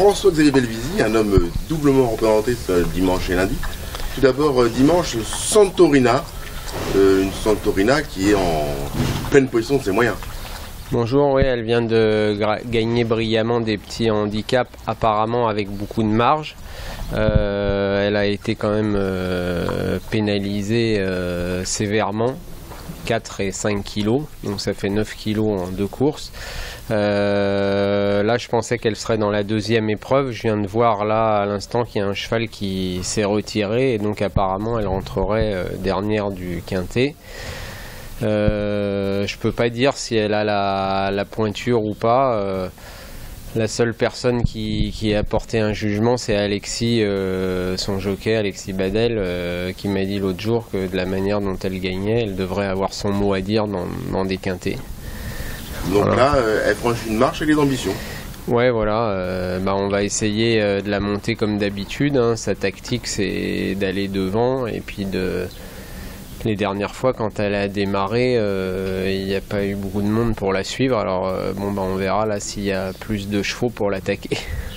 François-Xavier Belvisi, un homme doublement représenté ce dimanche et lundi. Tout d'abord, euh, dimanche, Santorina, euh, une Santorina qui est en pleine position de ses moyens. Bonjour, oui, elle vient de gagner brillamment des petits handicaps, apparemment avec beaucoup de marge. Euh, elle a été quand même pénalisée sévèrement 4 et 5 kilos, donc ça fait 9 kilos en deux courses. Euh, là, je pensais qu'elle serait dans la deuxième épreuve. Je viens de voir là à l'instant qu'il y a un cheval qui s'est retiré et donc apparemment elle rentrerait euh, dernière du quintet. Euh, je peux pas dire si elle a la, pointure ou pas. La seule personne qui, a porté un jugement, c'est Alexis, euh, son jockey, Alexis Badel, euh, qui m'a dit l'autre jour que de la manière dont elle gagnait, elle devrait avoir son mot à dire dans, des quintés. Donc là, euh, elle franchit une marche avec des ambitions. Ouais, voilà. bah, on va essayer de la monter comme d'habitude. Hein. Sa tactique, c'est d'aller devant et puis de les dernières fois, quand elle a démarré, euh, il n'y a pas eu beaucoup de monde pour la suivre. Alors, euh, bon, bah, on verra là s'il y a plus de chevaux pour l'attaquer.